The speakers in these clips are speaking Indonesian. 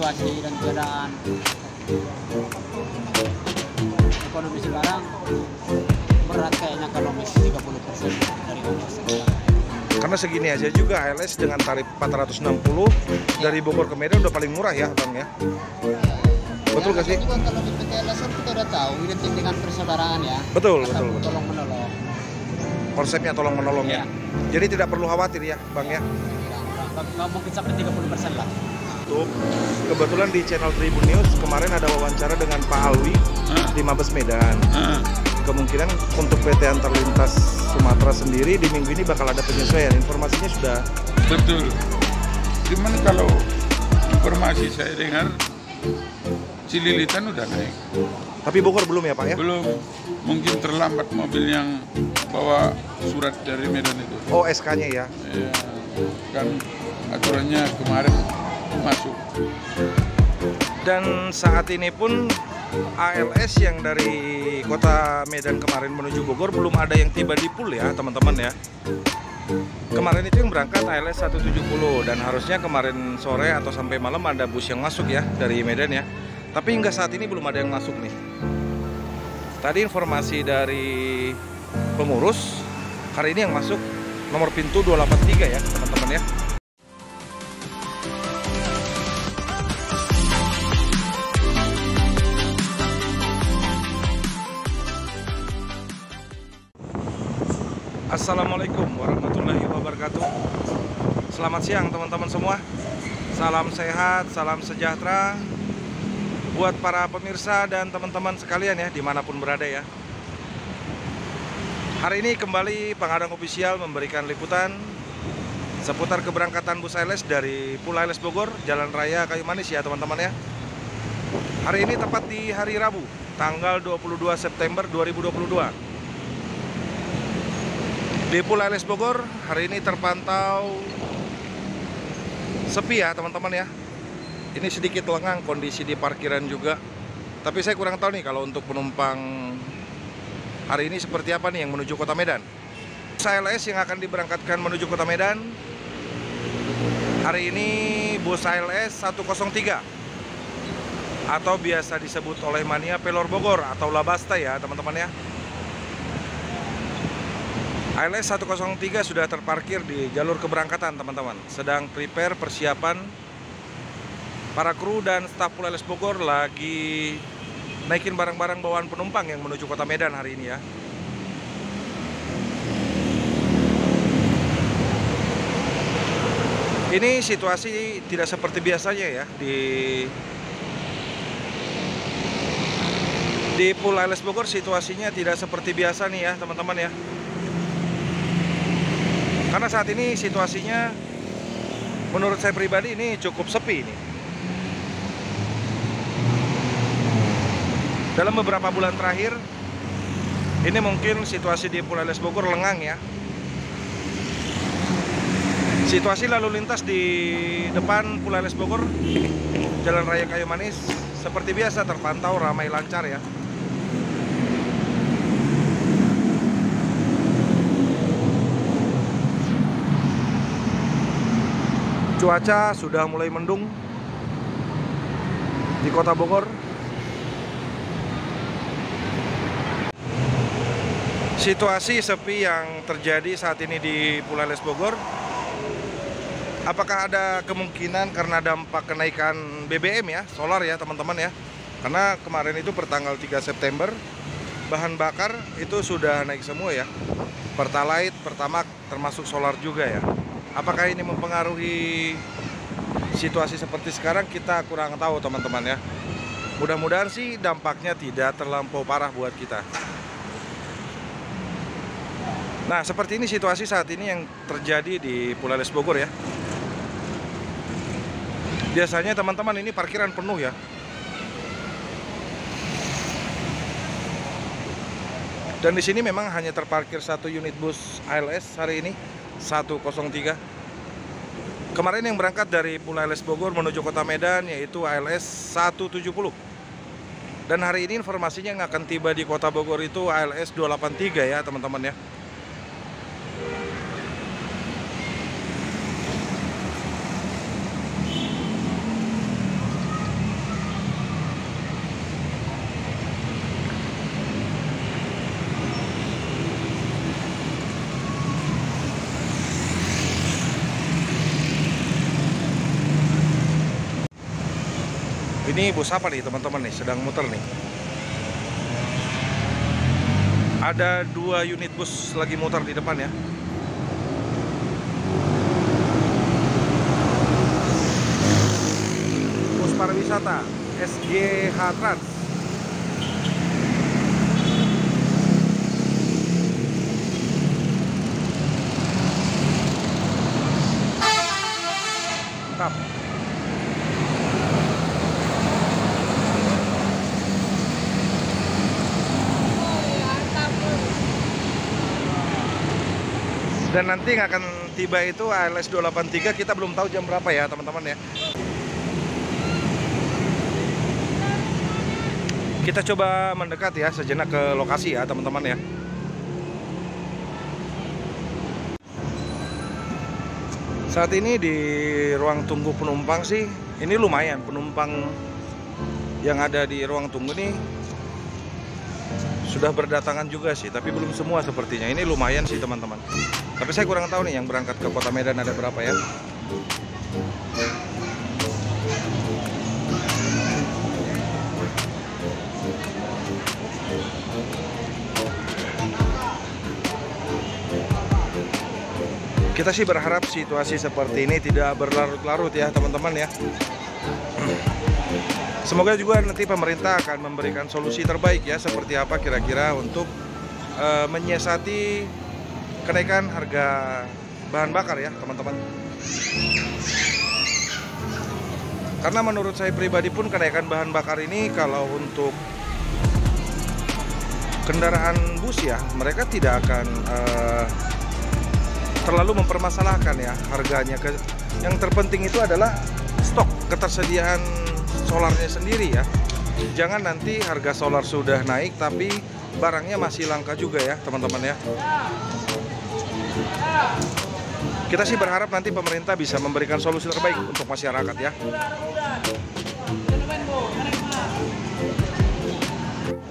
situasi dan keadaan ekonomi sekarang berat kayaknya kalau masih 30 persen dari ongkos. Karena segini aja juga ALS dengan tarif 460 dari Bogor ke Medan udah paling murah ya Bang ya. Betul Ya, gak sih? Juga kalau di PT LSM kita udah tahu identik dengan persaudaraan ya. Betul, Atau betul, betul. Tolong menolong. Konsepnya tolong menolong ya. Ya. Jadi tidak perlu khawatir ya Bang ya. Nggak mungkin sampai 30 persen lah. Untuk kebetulan di channel Tribun News kemarin ada wawancara dengan Pak Alwi di Mabes Medan. Kemungkinan untuk PT Antar Lintas Sumatera sendiri di minggu ini bakal ada penyesuaian. Informasinya sudah Betul. Cuman kalau informasi saya dengar Cililitan udah naik. tapi Bogor belum ya Pak ya? Belum mungkin terlambat mobil yang bawa surat dari Medan itu. Oh SK-nya ya. Ya, kan aturannya kemarin masuk. Dan saat ini pun ALS yang dari kota Medan kemarin menuju Bogor belum ada yang tiba di pool ya teman-teman ya. Kemarin itu yang berangkat ALS 170 dan harusnya kemarin sore atau sampai malam ada bus yang masuk ya dari Medan ya. Tapi hingga saat ini belum ada yang masuk nih. Tadi informasi dari pengurus hari ini yang masuk nomor pintu 283 ya teman-teman ya. Assalamualaikum warahmatullahi wabarakatuh. Selamat siang teman-teman semua. Salam sehat, salam sejahtera Buat para pemirsa dan teman-teman sekalian ya Di mana pun berada ya. Hari ini kembali pengadang ofisial memberikan liputan Seputar keberangkatan bus ALS dari Pulau ALS Bogor Jalan Raya Kayu Manis ya teman-teman ya. Hari ini tepat di hari Rabu Tanggal 22 September 2022 di Pulau Alis Bogor hari ini terpantau sepi ya teman-teman ya. Ini sedikit lengang kondisi di parkiran juga. Tapi saya kurang tahu nih kalau untuk penumpang hari ini seperti apa nih yang menuju Kota Medan. Bus ALS yang akan diberangkatkan menuju Kota Medan hari ini bus ALS 103 atau biasa disebut oleh mania Pelor Bogor atau Labasta ya teman-teman ya. ALS 103 sudah terparkir di jalur keberangkatan teman-teman. Sedang prepare persiapan Para kru dan staf Pulau ALS Bogor lagi naikin barang-barang bawaan penumpang yang menuju kota Medan hari ini ya. Ini situasi tidak seperti biasanya ya di di Pulau ALS Bogor situasinya tidak seperti biasa nih ya teman-teman ya karena saat ini situasinya menurut saya pribadi ini cukup sepi ini. Dalam beberapa bulan terakhir ini mungkin situasi di Pulau Les Bogor lengang ya. Situasi lalu lintas di depan Pulau Les Bogor Jalan Raya Kayu Manis seperti biasa terpantau ramai lancar ya. Cuaca sudah mulai mendung di kota Bogor. Situasi sepi yang terjadi saat ini di Pulau Les Bogor. Apakah ada kemungkinan karena dampak kenaikan BBM ya, solar ya teman-teman ya? Karena kemarin itu pertanggal 3 September bahan bakar itu sudah naik semua ya. Pertalite, Pertamax termasuk solar juga ya. Apakah ini mempengaruhi situasi seperti sekarang kita kurang tahu teman-teman ya. Mudah-mudahan sih dampaknya tidak terlampau parah buat kita. Nah, seperti ini situasi saat ini yang terjadi di Pulau Les Bogor ya. Biasanya teman-teman ini parkiran penuh ya. Dan di sini memang hanya terparkir satu unit bus ALS hari ini 103. Kemarin yang berangkat dari Pulau ALS Bogor menuju Kota Medan yaitu ALS 170. Dan hari ini informasinya yang akan tiba di Kota Bogor itu ALS 283 ya teman-teman ya. Ini bus apa nih teman-teman nih sedang muter nih. Ada dua unit bus lagi muter di depan ya. Bus pariwisata SGH Trans. Mantap. Dan nanti yang akan tiba itu ALS 283 kita belum tahu jam berapa ya teman-teman ya. Kita coba mendekat ya sejenak ke lokasi ya teman-teman ya. Saat ini di ruang tunggu penumpang sih ini lumayan penumpang yang ada di ruang tunggu nih sudah berdatangan juga sih, tapi belum semua sepertinya. Ini lumayan sih teman-teman. Tapi saya kurang tahu nih yang berangkat ke Kota Medan ada berapa ya. Kita sih berharap situasi seperti ini tidak berlarut-larut ya teman-teman ya. Semoga juga nanti pemerintah akan memberikan solusi terbaik ya seperti apa kira-kira untuk eh, menyiasati kenaikan harga bahan bakar ya teman-teman. Karena menurut saya pribadi pun kenaikan bahan bakar ini kalau untuk kendaraan bus ya mereka tidak akan eh, terlalu mempermasalahkan ya harganya. Ke- Yang terpenting itu adalah stok ketersediaan solarnya sendiri ya. Jangan nanti harga solar sudah naik tapi barangnya masih langka juga ya teman-teman ya. Kita sih berharap nanti pemerintah bisa memberikan solusi terbaik untuk masyarakat ya.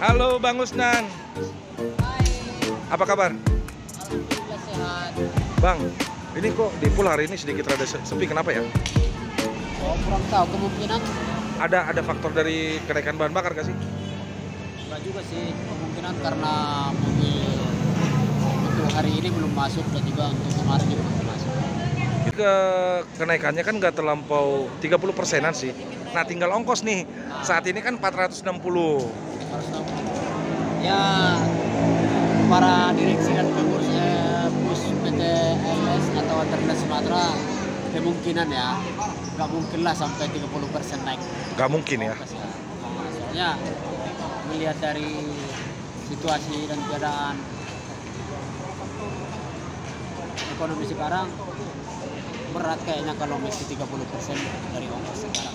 Halo Bang Usnan. Apa kabar? Alhamdulillah sehat. Bang, ini kok di pool hari ini sedikit rada se- sepi kenapa ya? Oh, kurang tahu kemungkinan Ada ada faktor dari kenaikan bahan bakar gak sih? enggak juga sih kemungkinan karena untuk hari ini belum masuk dan juga untuk kemarin juga belum masuk. Ke kenaikannya kan nggak terlampau 30 persenan sih. Nah tinggal ongkos nih. Saat ini kan 460. Harus tahu. Ya para direksi dan pengurus eh, bus PT LS atau Alternatif Sumatera kemungkinan ya nggak mungkin lah sampai 30 persen naik Gak mungkin ya. ya. Soalnya melihat dari situasi dan keadaan ekonomi sekarang berat kayaknya kalau mesti 30 persen dari ongkos sekarang.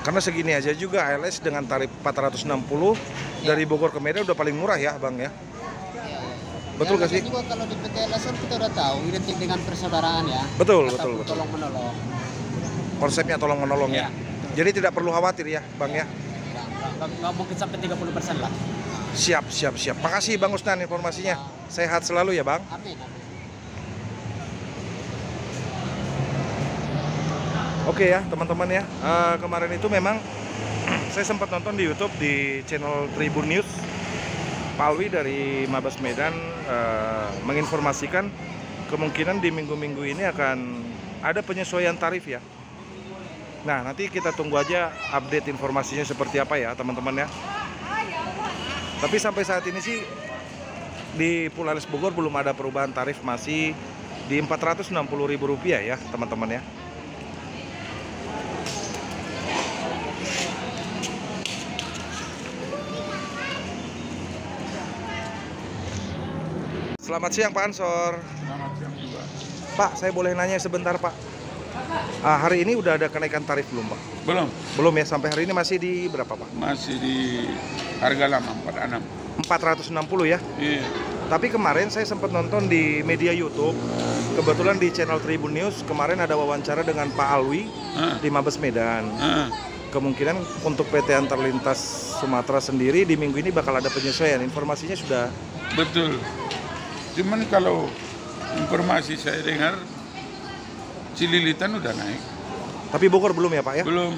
Karena segini aja juga ALS dengan tarif 460 dari Bogor ke Medan udah paling murah ya bang ya. Betul ya, nggak sih? juga kalau di PT LS kan kita udah tahu identik dengan persaudaraan ya. Betul, betul, betul. Tolong menolong. Konsepnya tolong menolong ya. Iya. Jadi tidak perlu khawatir ya bang ya. Nggak, nggak mungkin sampai 30 persen lah. Siap siap siap. Makasih bang Usnan informasinya. Sehat selalu ya bang. Amin. amin. Oke ya teman-teman ya, Eh, kemarin itu memang saya sempat nonton di YouTube di channel Tribun News. Pak Alwi dari Mabes Medan eh, menginformasikan kemungkinan di minggu-minggu ini akan ada penyesuaian tarif ya. Nah nanti kita tunggu aja update informasinya seperti apa ya teman-teman ya. Tapi sampai saat ini sih di Pulau Bogor belum ada perubahan tarif masih di Rp460.000 ya teman-teman ya. Selamat siang Pak Ansor. Selamat siang juga. Pak, saya boleh nanya sebentar Pak. Ah, hari ini udah ada kenaikan tarif belum Pak? Belum, Belum ya, sampai hari ini masih di berapa Pak? masih di harga lama 46. 460 ya. Iya. Tapi kemarin saya sempat nonton di media YouTube, kebetulan di channel Tribun News, kemarin ada wawancara dengan Pak Alwi Ah, di Mabes Medan. ah, Kemungkinan untuk PT Antar Lintas Sumatera sendiri di minggu ini bakal ada penyesuaian. Informasinya sudah betul. Cuman kalau informasi saya dengar Cililitan udah naik. tapi Bogor belum ya Pak ya? Belum.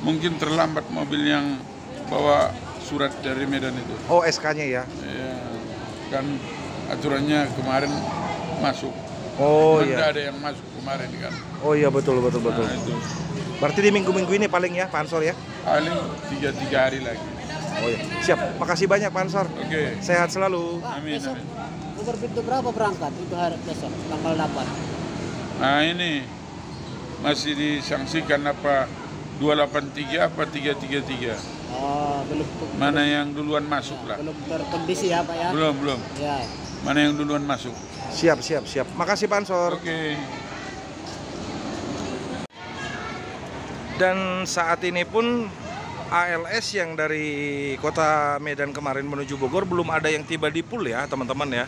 mungkin terlambat mobil yang bawa surat dari Medan itu. Oh, SK-nya ya. Ya, kan aturannya kemarin masuk. Oh nggak iya. ada yang masuk kemarin kan. Oh iya betul betul betul. Nah, itu Berarti di minggu-minggu ini paling ya Pak Ansor ya. paling tiga tiga hari lagi. Oh iya. Siap. Makasih banyak Pak Ansor. Oke. Sehat selalu. Amin, amin. Nomor pintu berapa berangkat itu hari besok tanggal 8 Nah ini masih disangsikan apa 283 apa 333. oh belum Mana yang duluan masuk lah. belum terkondisi ya pak ya Belum, belum. ya Mana yang duluan masuk. Siap siap siap. Makasih Pak Ansor. Oke. Dan saat ini pun ALS yang dari kota Medan kemarin menuju Bogor belum ada yang tiba di pool ya teman-teman ya.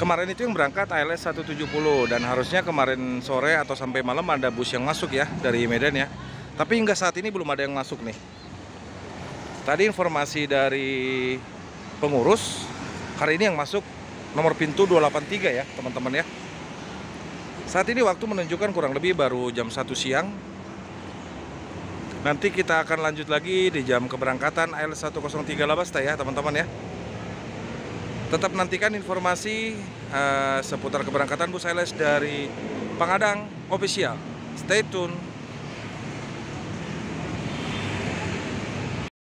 Kemarin itu yang berangkat ALS 170 dan harusnya kemarin sore atau sampai malam ada bus yang masuk ya dari Medan ya. Tapi hingga saat ini belum ada yang masuk nih. Tadi informasi dari pengurus hari ini yang masuk nomor pintu 283 ya teman-teman ya. Saat ini waktu menunjukkan kurang lebih baru jam 1 siang Nanti kita akan lanjut lagi di jam keberangkatan AL1038 ya teman-teman ya. Tetap nantikan informasi eh, seputar keberangkatan bus ALS dari Pangadang Official. Stay tune.